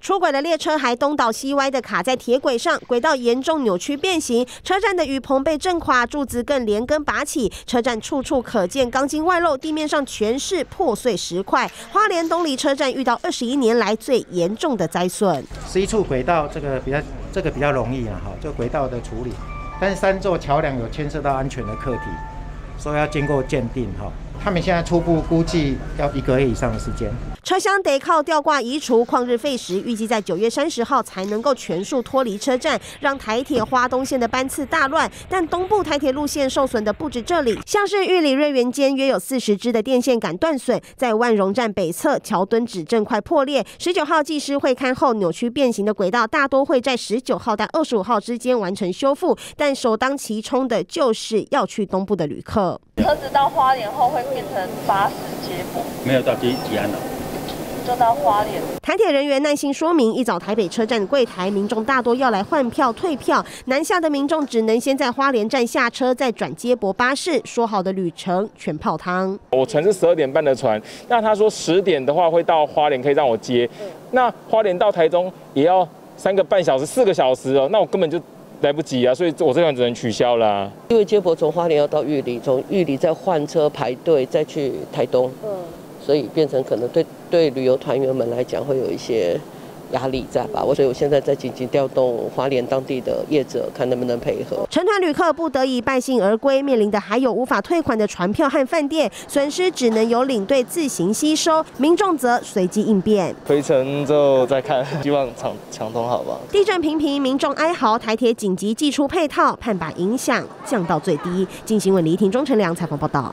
出轨的列车还东倒西歪的卡在铁轨上，轨道严重扭曲变形，车站的雨棚被震垮，柱子更连根拔起，车站处处可见钢筋外露，地面上全是破碎石块。花莲东里车站遇到二十一年来最严重的灾损。十一处轨道这个比较这个比较容易啊，哈，就轨道的处理，但是三座桥梁有牵涉到安全的课题，所以要经过鉴定哈。他们现在初步估计要一个月以上的时间。车厢得靠吊挂移除旷日费时，预计在九月三十号才能够全数脱离车站，让台铁花东线的班次大乱。但东部台铁路线受损的不止这里，像是玉里瑞园间约有四十支的电线杆断损，在万荣站北侧桥墩指正块破裂。十九号技师会勘后，扭曲变形的轨道大多会在十九号到二十五号之间完成修复，但首当其冲的就是要去东部的旅客。车子到花莲后会变成巴士接驳，没有到吉吉安了。就到花莲。台铁人员耐心说明，一早台北车站柜台民众大多要来换票退票，南下的民众只能先在花莲站下车，再转接驳巴士。说好的旅程全泡汤。我船是十二点半的船，那他说十点的话会到花莲，可以让我接。那花莲到台中也要三个半小时、四个小时哦，那我根本就来不及啊，所以我这样只能取消了。因为接驳从花莲要到玉里，从玉里再换车排队再去台东。嗯。所以变成可能对对旅游团员们来讲会有一些压力在吧？我所以我现在在紧急调动华联当地的业者，看能不能配合。成团旅客不得已败兴而归，面临的还有无法退款的船票和饭店损失，只能由领队自行吸收，民众则随机应变。回程之后再看，希望抢抢通好吧。地震频频，民众哀嚎，台铁紧急寄出配套，盼把影响降到最低。进行问，黎婷、钟成良采访报道。